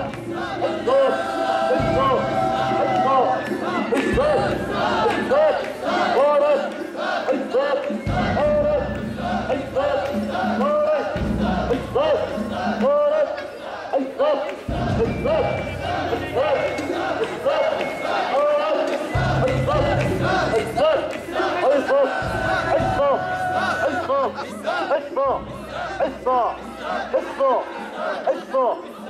It's full. It's full. It's full. It's full.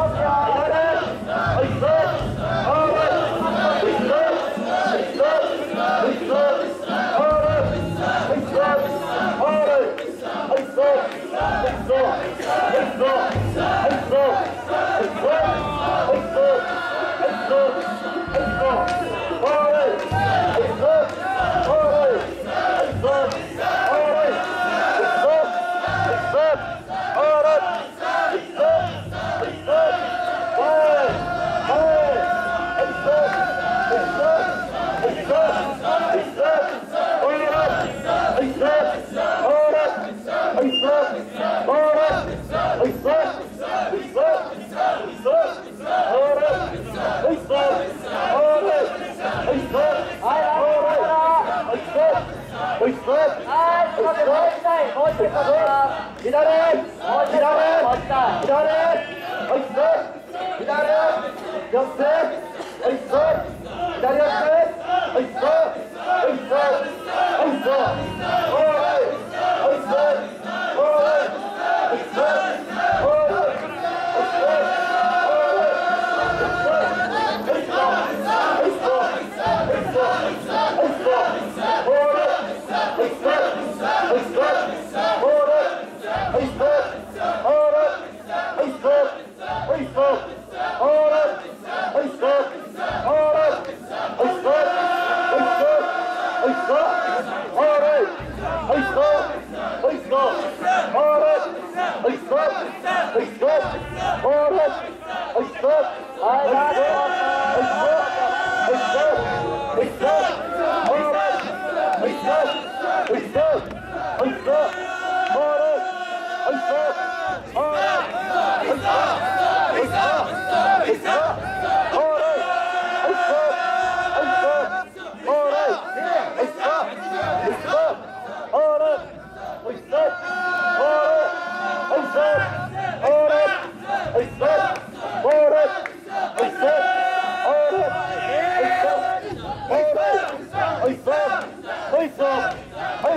左四つ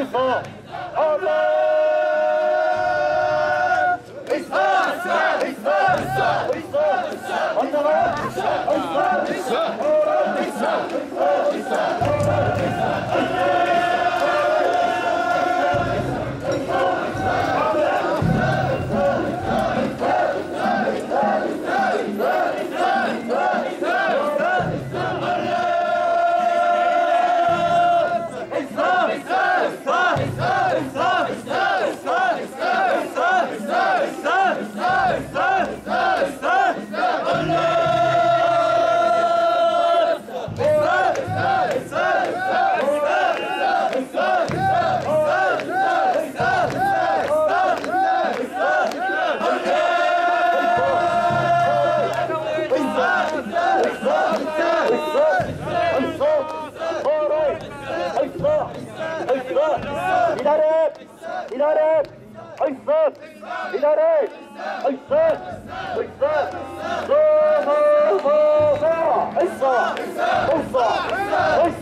Islam! 起来！起来！起来！起来！起来！起来！走走走走！起来！起来！起来！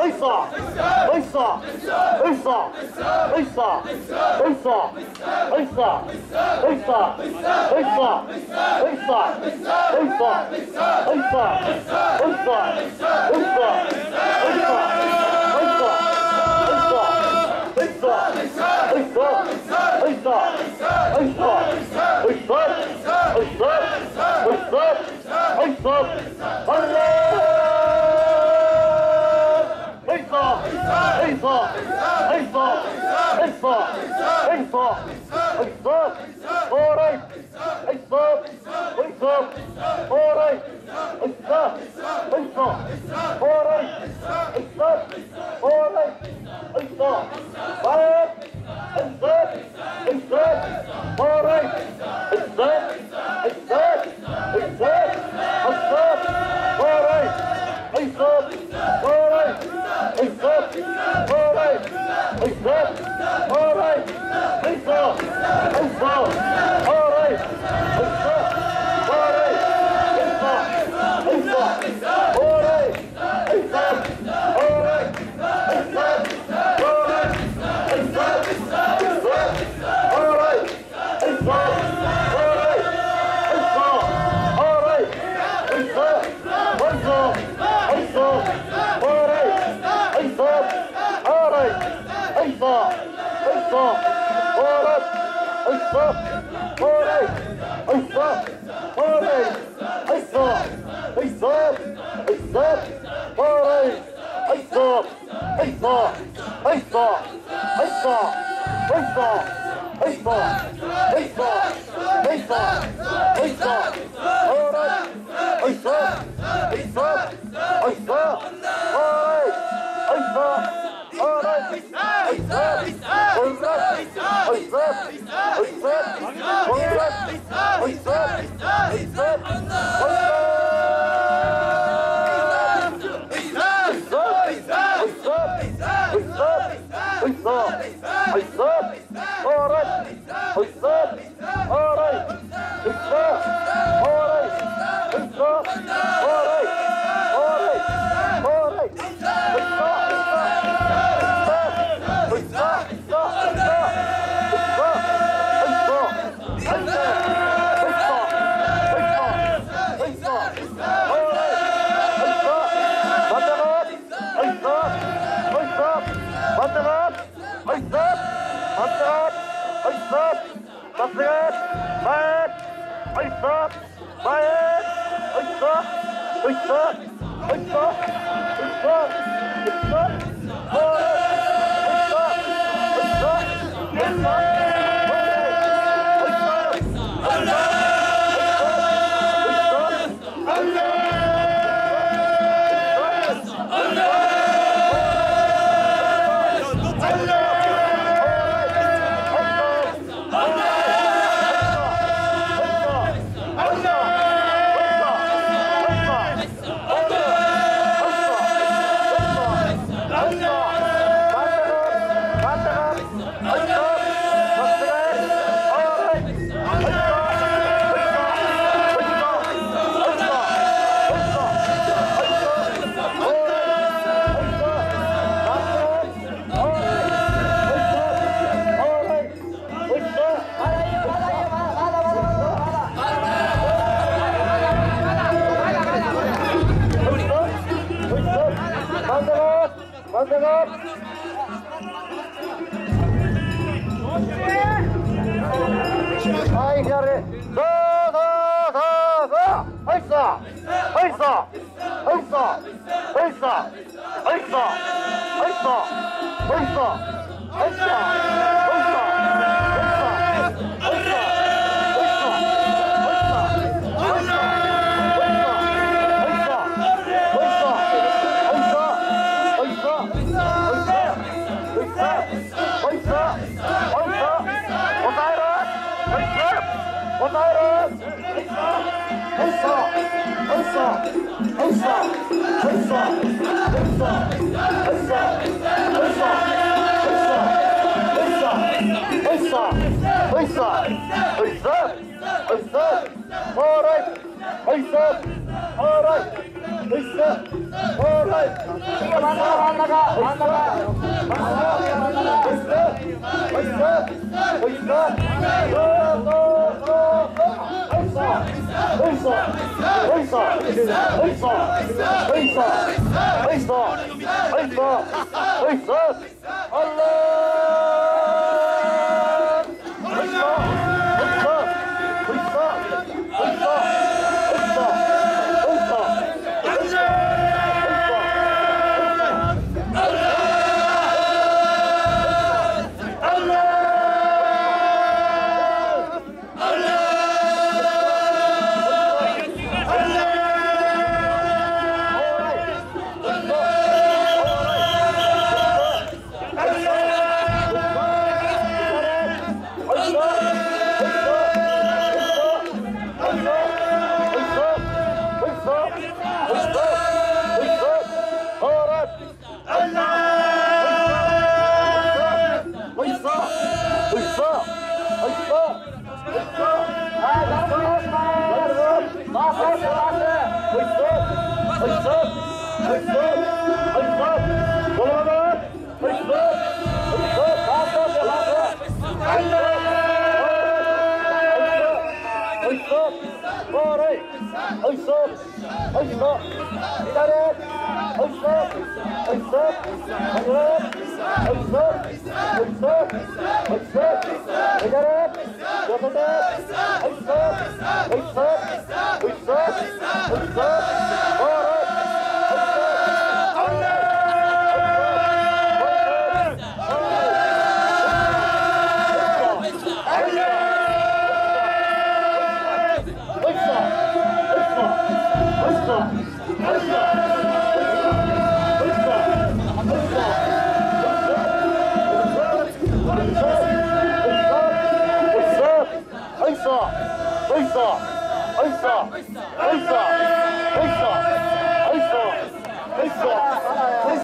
اصع اصع اصع اصع اصع اصع اصع اصع اصع اصع اصع اصع اصع اصبر اصبر اصبر اصبر الله fuck! Hey fuck! Hey fuck! Hey fuck! Hey fuck! Alright! Hey fuck! Hey fuck! Alright! Hey fuck! Hey fuck! Alright! Hey fuck! Alright! Hey fuck! Alright! Hey fuck! Hey fuck! Alright! Hey fuck! Hey fuck! احفظ احفظ احفظ احفظ احفظ احفظ خرج احفظ احفظ احفظ خرج احفظ خرج احفظ خرج احفظ احفظ خرج احفظ احفظ خرج Go. 앞서가 마엣 어있어 마엣 어있어 어있어 어있어 어있어 左。左そうそうそうそうはいさはいさはいさはいさはいさはいさはいさはいさはい Stop! Høysa! 네. Vooruit. Uitstap. Uitstap. Sterk. Uitstap. Uitstap. Vooruit. Uitstap. Uitstap. Uitstap. Sterk. Tot het eind. Uitstap. Uitstap. Uitstap. Uitstap. Uitstap.